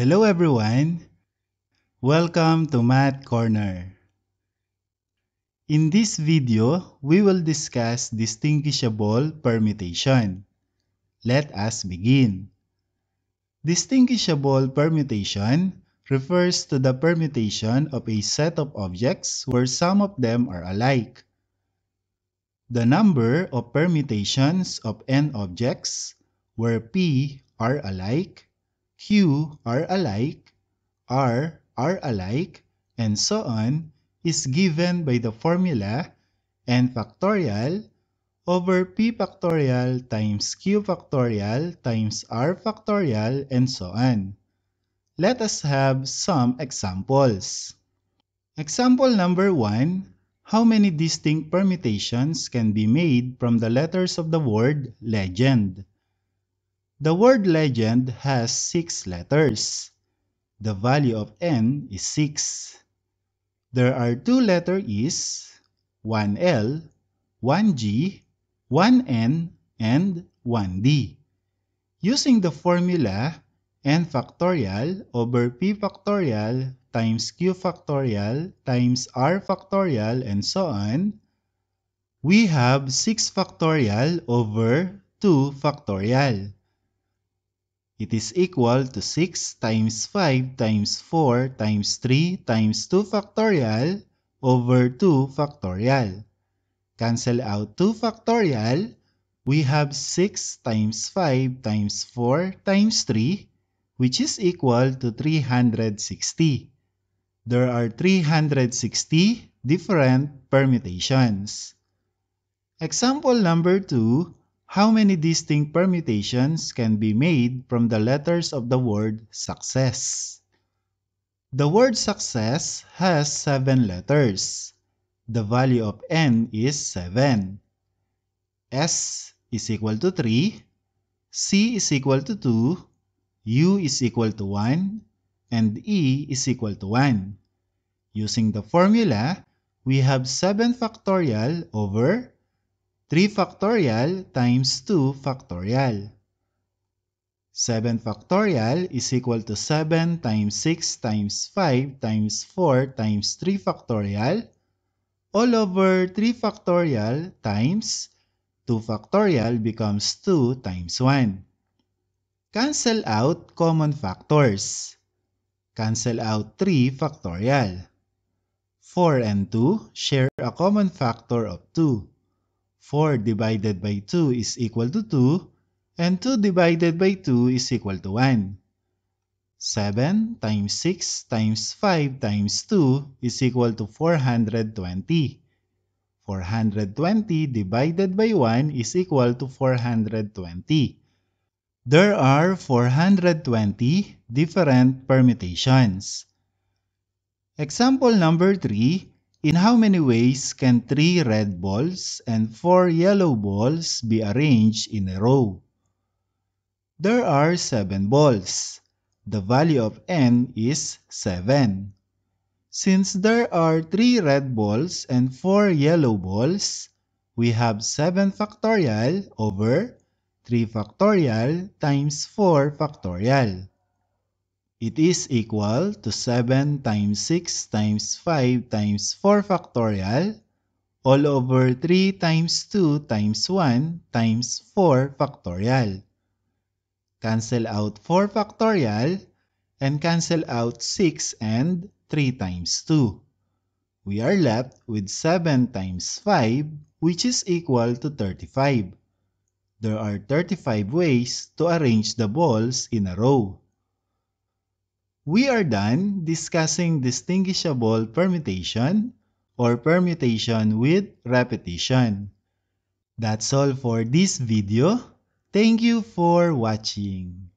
Hello everyone! Welcome to Math Corner. In this video, we will discuss distinguishable permutation. Let us begin. Distinguishable permutation refers to the permutation of a set of objects where some of them are alike. The number of permutations of n objects where p are alike, q are alike, r are alike, and so on is given by the formula n factorial over p factorial times q factorial times r factorial and so on. Let us have some examples. Example number 1. How many distinct permutations can be made from the letters of the word legend? The word legend has 6 letters. The value of n is 6. There are two letter E's, one L, one G, one N, and one D. Using the formula n factorial over p factorial times q factorial times r factorial and so on, we have 6 factorial over 2 factorial. It is equal to 6 times 5 times 4 times 3 times 2 factorial over 2 factorial. Cancel out 2 factorial, we have 6 times 5 times 4 times 3 which is equal to 360. There are 360 different permutations. Example number 2, how many distinct permutations can be made from the letters of the word success? The word success has 7 letters. The value of n is 7. S is equal to 3, C is equal to 2, U is equal to 1, and E is equal to 1. Using the formula, we have 7 factorial over 3 factorial times 2 factorial. 7 factorial is equal to 7 times 6 times 5 times 4 times 3 factorial all over 3 factorial times 2 factorial becomes 2 times 1. Cancel out common factors. Cancel out 3 factorial. 4 and 2 share a common factor of 2. 4 divided by 2 is equal to 2 and 2 divided by 2 is equal to 1. 7 times 6 times 5 times 2 is equal to 420. 420 divided by 1 is equal to 420. There are 420 different permutations. Example number 3. In how many ways can 3 red balls and 4 yellow balls be arranged in a row? There are 7 balls. The value of n is 7. Since there are 3 red balls and 4 yellow balls, we have 7 factorial over 3 factorial times 4 factorial. It is equal to 7 times 6 times 5 times 4 factorial all over 3 times 2 times 1 times 4 factorial. Cancel out 4 factorial and cancel out 6 and 3 times 2. We are left with 7 times 5 which is equal to 35. There are 35 ways to arrange the balls in a row. We are done discussing distinguishable permutation or permutation with repetition. That's all for this video. Thank you for watching.